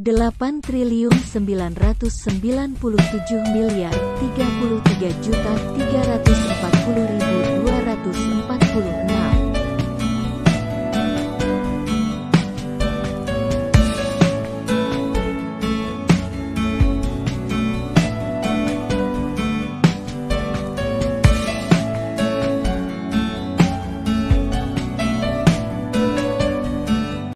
8 triliun 997 miliar 33 juta 304